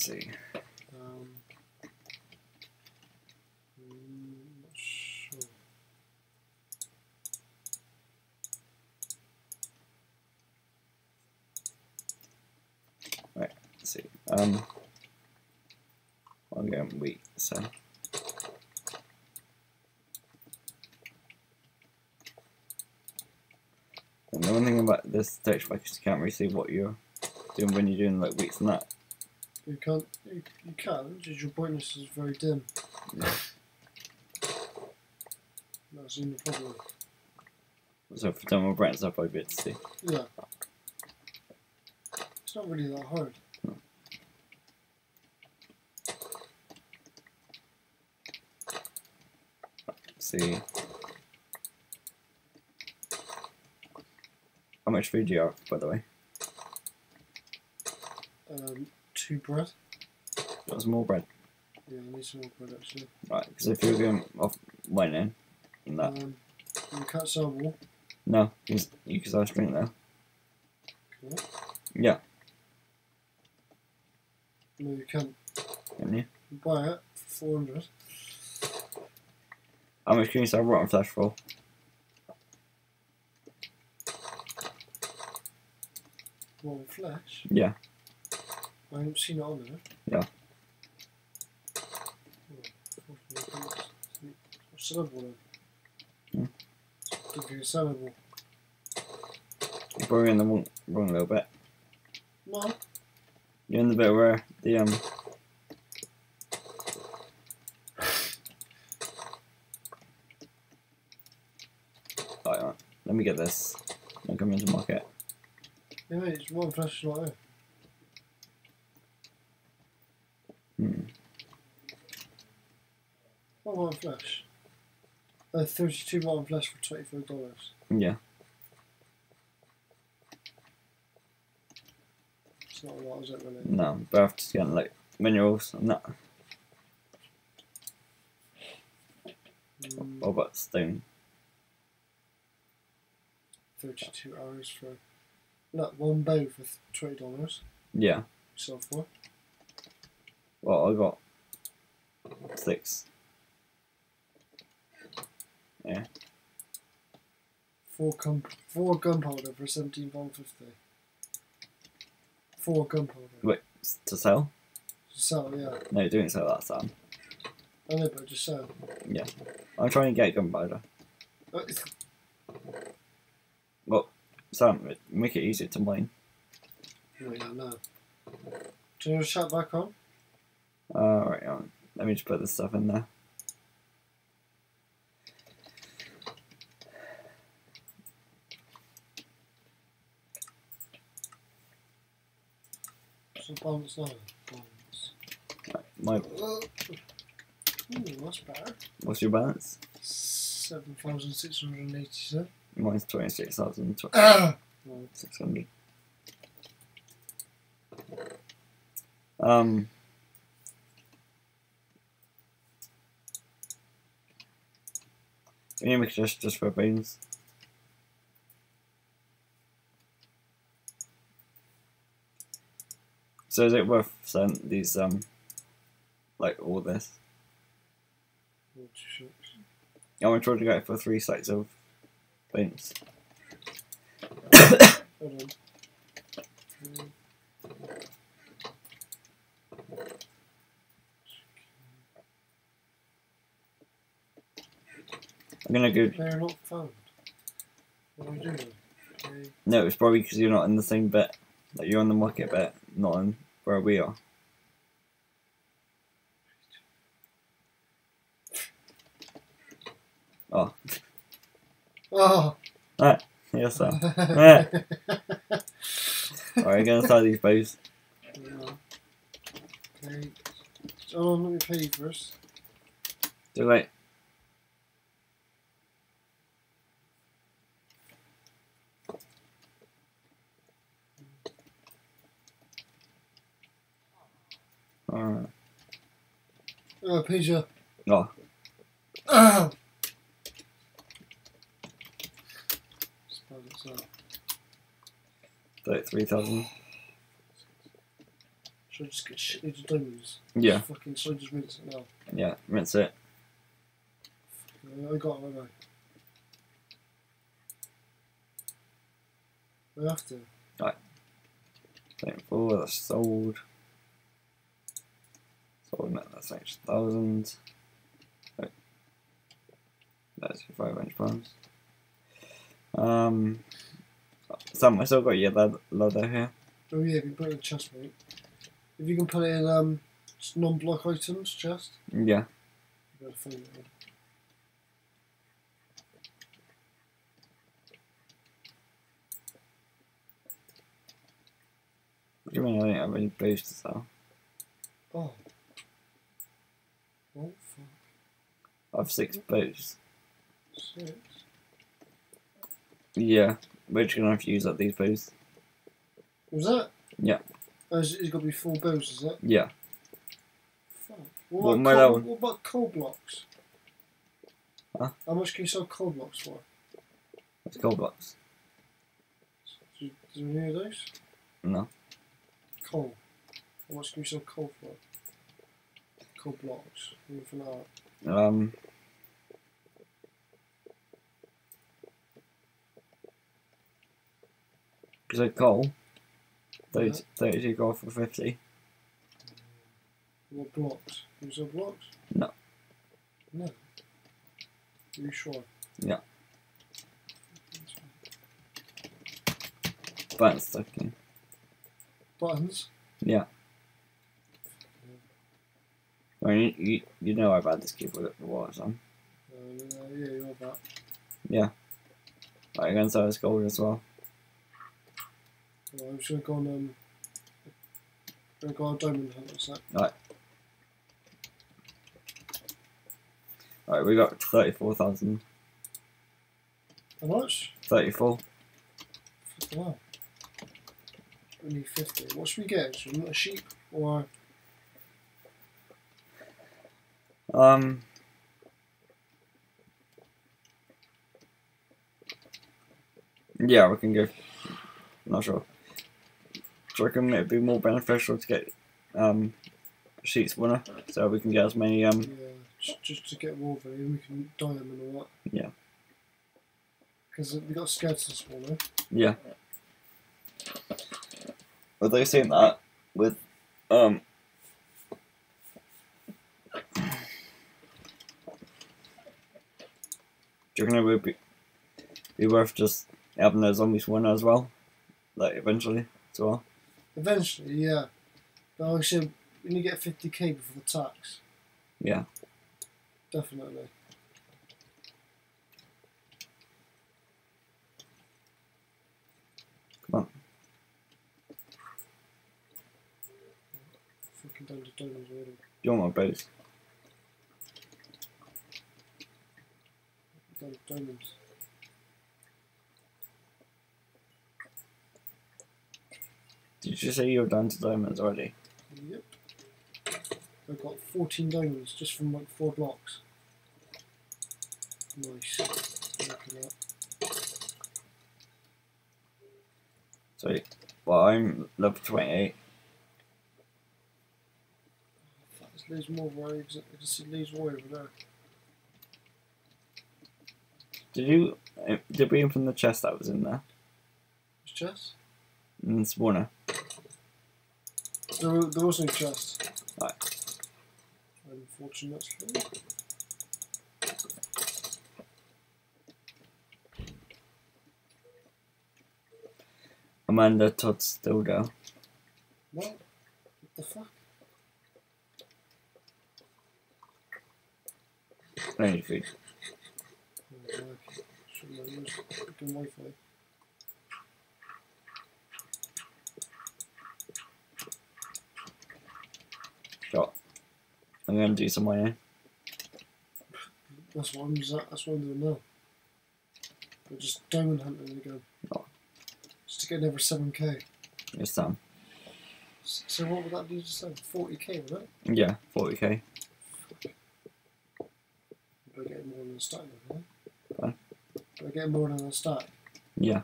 let's see. Um. Let's see. Um, going wheat. So the one thing about this pack is you can't really see what you're doing when you're doing like wheats and that. You can't. You, you can. Just your brightness is very dim. Yeah. That's the only problem. So if I turn my brightness up, I'll be able to see. Yeah. It's not really that hard. see. How much food do you have, by the way? Um, two bread. Got some more bread. Yeah, I need some more bread actually. Right, because if you're going off whining and that. Um, you cut some wool. No, because you can have drink there. I? Yeah, No, you can't. can you? You buy it for four hundred. How much can you sell rotten flesh for? One flesh. Yeah. I haven't seen it on there. Yeah. Oh, unfortunately, it's not sellable then. Don't think it's sellable. You're probably in the wrong, wrong little bit. No. You're in the bit where the um. Right, right. Let me get this. Then come into market. Yeah, mate, it's one flesh like that. Hmm. Flesh. Uh, 32 one flesh for $25. Yeah. It's not a lot, is it really? No, but after getting like minerals and that. Mm, What about stone? 32 hours for. Look, one bow for $20. Yeah. So for. Well, I got six. Four, gun, four gunpowder for £17.50. Four gunpowder. Wait, to sell? To Sell, yeah. No, you don't sell that, Sam. I know, but just sell. Yeah. I'm trying to get gunpowder. Uh, it's- Sam, make it easier to mine. No, yeah, no. Do you want to shut back on? Uh, um, let me just put this stuff in there. So balance now. Balance. Right, my, Ooh, that's better. what's your balance? 7,687. Mine's 26,600. Ah! Um, need just just for beans. So is it worth selling these um like all this? Shit. I'm gonna try to get it for three sets of beans. Hold on. Mm. I'm gonna go. They're not found. What are we doing? No, it's probably because you're not in the same bit. Like you're on the market bit, not in where a wheel. Oh, Oh! Ah, yes, sir. Alright, gonna start these bows. Yeah. Okay. Oh, let me pay you first. Do like Alright. Oh, paid No. Oh, Ah! Thirty-three thousand. Should I just get shit into diamonds? Yeah, Just fucking, should I just rinse it now? yeah, rinse it. I got it, haven't I? I have to. Take four, that's sold. Sold net, that's actually thousand. Right. That's your five inch pounds. Um, Sam, I still got your leather, leather here. Oh yeah, if you put it in chest, mate. If you can put it in um, non-block items, chest. Yeah, You gotta find it. what do you mean I don't have any booze to sell? Oh fuck. I have six booze. Six. Yeah, we're just gonna have to use up these booze. Was that? Yeah. Oh, it's, it's got to be four bows, is it? Yeah, Fuck. What about, coal, what about coal blocks? Huh? How much can you sell coal blocks for? that's gold blocks. Do you, do you hear those? No, Coal. How much can you sell coal for? Coal blocks. Anything like that. Um, so coal. 30, 32 gold for 50. What blocks? You sell blocks? No. No. Are you sure? Yeah. Button stacking. Buttons? Yeah. I mean, you, you, you know I've had this keyboard for a while, so. Uh, yeah, yeah, you're that. Right, I'm gonna sell this gold as well. Well, I'm just gonna go on um gonna go on diamond hunt or something. Alright, we got 34,000. How much? 34. Fucking hell. We need fifty. What should we get? Should we get a sheep or Um. Yeah, we can go. Not sure. Do you reckon it'd be more beneficial to get um, sheep spawner so we can get as many um yeah, just, to get Wolverine, we can dye them and all that. Yeah. Because we got scared to spawn now. yeah. Well, they saying that with um. Do you reckon it would be, be worth just having the zombie spawner as well? Like eventually as well? Eventually, yeah. But said, we need get fifty K before the tax. Yeah. Definitely. Come on. Fucking down to diamonds already. You want my boots? Down to diamonds. Did you say you were down to diamonds already? Yep. I've got 14 diamonds just from like four blocks. Nice. Look at that. Sorry. Well, I'm level 28. There's more wire. I can see wire over there. Did you. uh, Did we open the chest that was in there? There's chest? In the spawner? There, there was no chest. Right. Unfortunately. Amanda Todd still there. What? What the fuck? I need food. Okay. Shouldn't have used fucking Wi-Fi. Shot. I'm gonna do some mining. Eh? That's what I'm. That's what I'm doing now. But just diamond hunting again. Oh. Just to get another seven k. It's Sam. So what would that be? Just like forty k, would it? Yeah, 40k. Better get more than huh? Get more than a stack. Yeah.